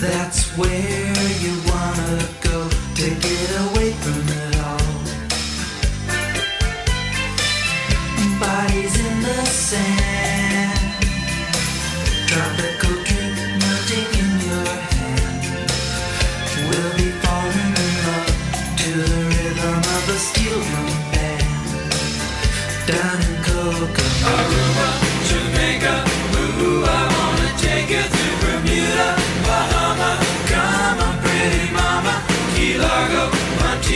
That's where you wanna go to get away from it all. Bodies in the sand, tropical drink melting in your hand. We'll be falling in love to the rhythm of a steel drum band. Down in.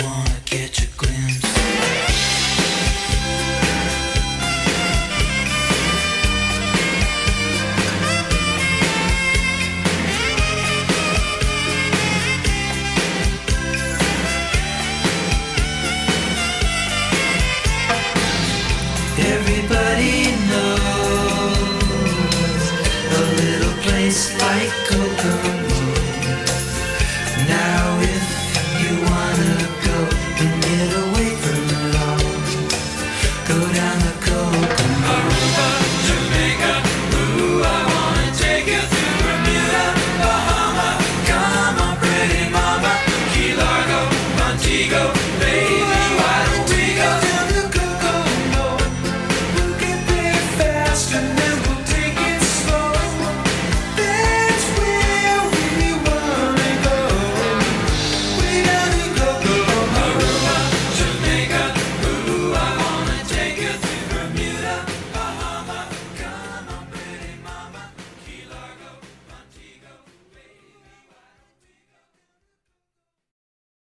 I wanna catch a Down the